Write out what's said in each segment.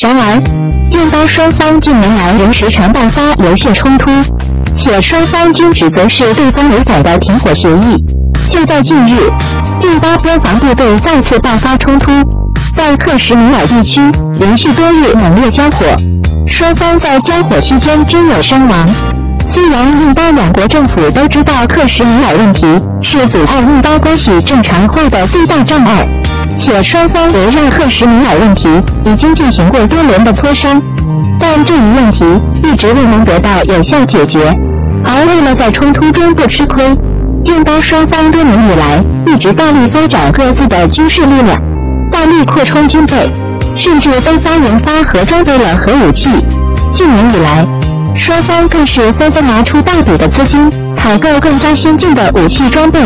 然而，印巴双方近年来仍时常爆发流血冲突，且双方均指责是对方违反的停火协议。就在近日，印巴边防部队再次爆发冲突，在克什米尔地区连续多日猛烈交火，双方在交火期间均有伤亡。虽然印巴两国政府都知道克什米尔问题是阻碍印巴关系正常化的最大障碍，且双方围绕克什米尔问题已经进行过多轮的磋商，但这一问题一直未能得到有效解决。而为了在冲突中不吃亏，印巴双方多年以来一直大力发展各自的军事力量，大力扩充军备，甚至都发研发和装备了核武器。近年以来，双方更是纷纷拿出大笔的资金，采购更加先进的武器装备，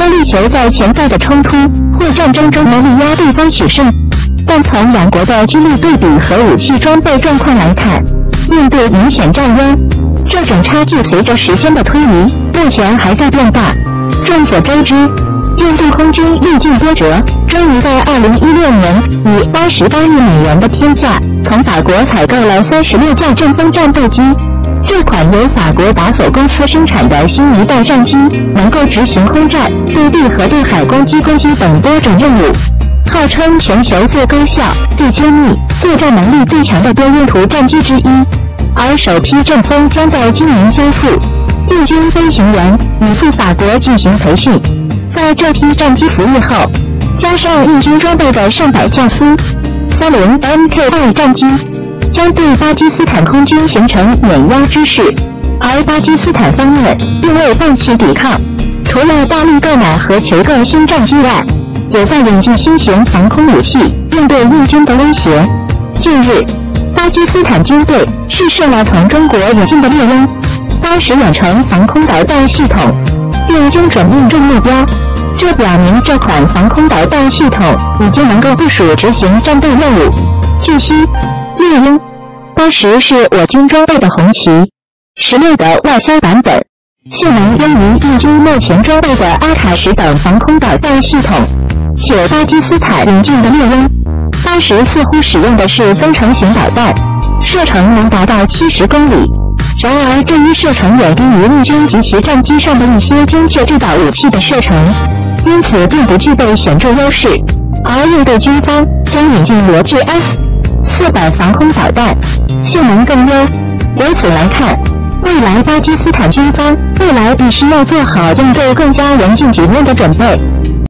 都力球在潜在的冲突或战争中能力压对方取胜。但从两国的军力对比和武器装备状况来看，印度明显占优。这种差距随着时间的推移，目前还在变大。众所周知，印度空军历尽波折，终于在2016年以88亿美元的天价从法国采购了36架阵风战斗机。这款由法国达索公司生产的新一代战机，能够执行轰炸、对地和对海攻击攻击等多种任务，号称全球最高效、最精密、作战能力最强的多用途战机之一。而首批阵风将在今年交付，印军飞行员已赴法国进行培训。在这批战机服役后，加上印军装备的上百架苏三零 Mk2 战机，将对巴基斯坦空军形成碾压之势。而巴基斯坦方面并未放弃抵抗，除了大力购买和求购新战机外，也在引进新型防空武器应对印军的威胁。近日。巴基斯坦军队试射了从中国引进的猎鹰八十远程防空导弹系统，并精准命中目标。这表明这款防空导弹系统已经能够部署执行战斗任务。据悉，猎鹰八十是我军装备的红旗十六的外销版本，性能优于印军目前装备的阿卡什等防空导弹系统。且巴基斯坦引进的猎鹰。当时似乎使用的是增程型导弹，射程能达到七十公里。然而，这一射程远低于陆军及其战机上的一些精确制导武器的射程，因此并不具备显著优势。而印度军方将引进罗智 S 四百防空导弹，性能更优。由此来看，未来巴基斯坦军方未来必须要做好应对更加严峻局面的准备。